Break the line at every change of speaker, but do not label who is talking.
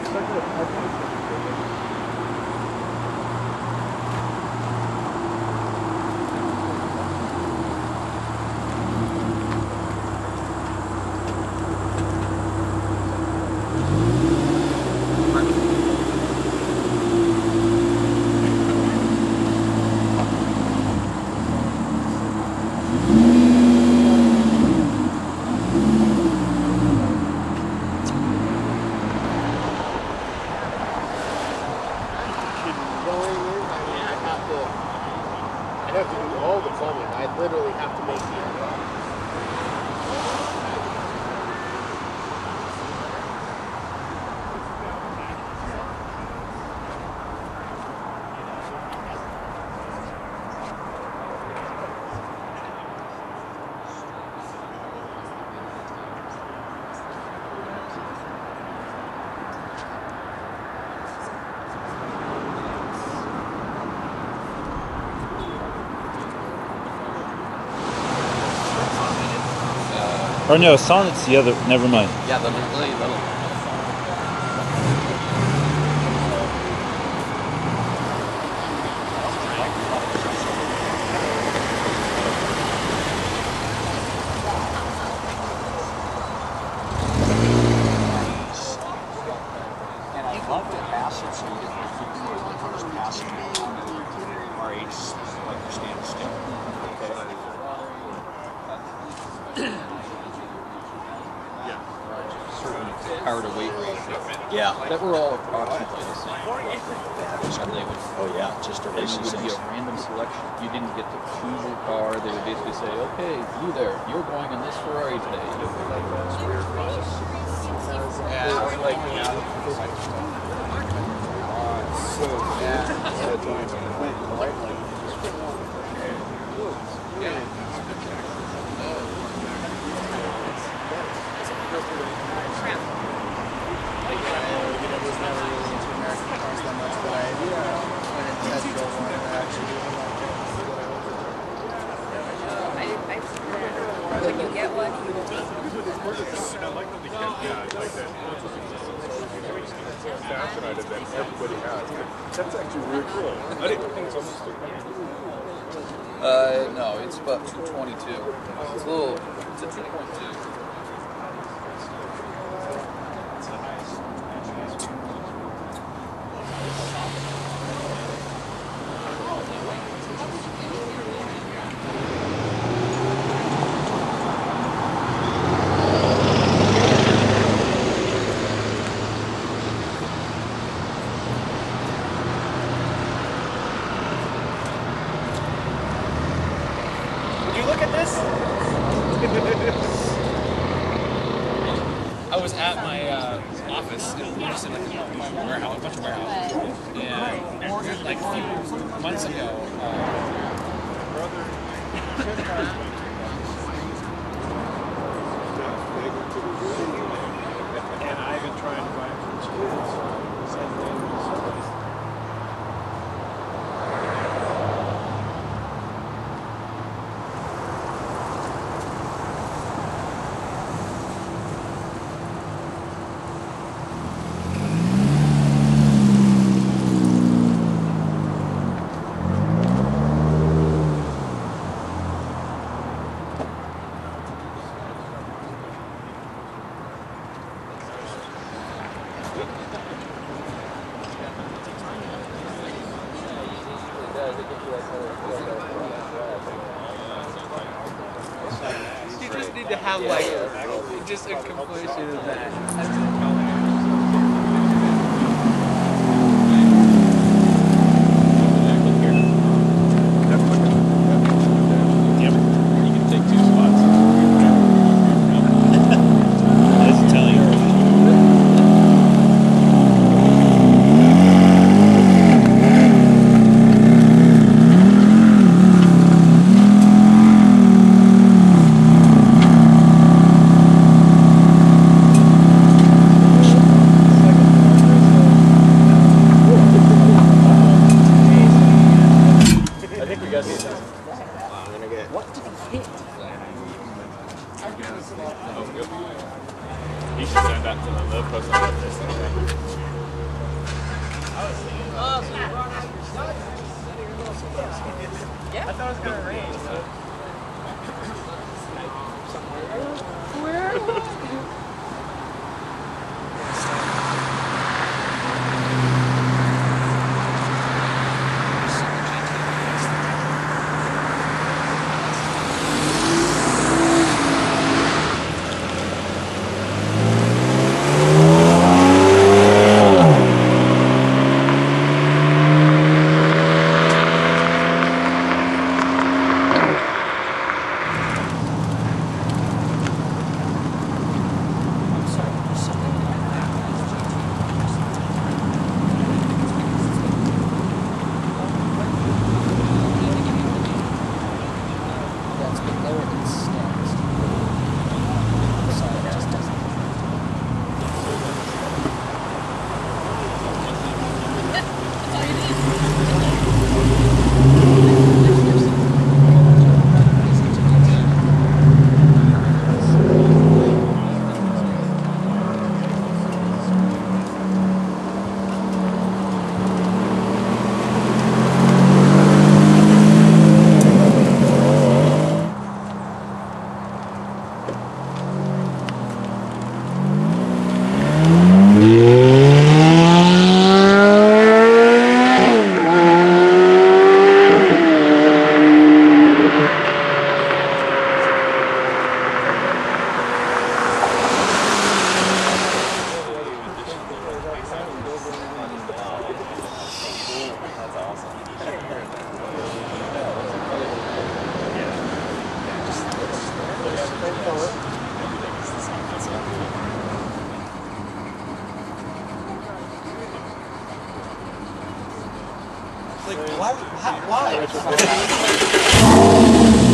Thank you. Or no, Sonnet's the other. Never mind.
Yeah, the really little.
And I love to pass it so you get the feeling where the car's passing me on the RH, like you stand still.
certain power to weight ratio
Yeah.
that were all approximately the same. And they would,
Oh, yeah, just a
and
race
it would be a random selection. You didn't get to choose your car. They would basically say, okay, you there, you're going in this Ferrari today.
When you get one, you will take
fashion item that everybody has. That's actually really cool. I didn't think it's almost
Uh, no, it's about 222. It's a little, it's a 2.2.
Would you look at this? I was at my uh, office, in, just in like a warehouse, a bunch of warehouses, and like a few months ago, uh,
And I've been trying to buy it from schools. Same thing.
you just need to have like just a completion of that.
I'm gonna get. What
did he
hit? He should send that to the person
on this studs. Yeah. I thought it
was gonna rain.
Like, why? How, why?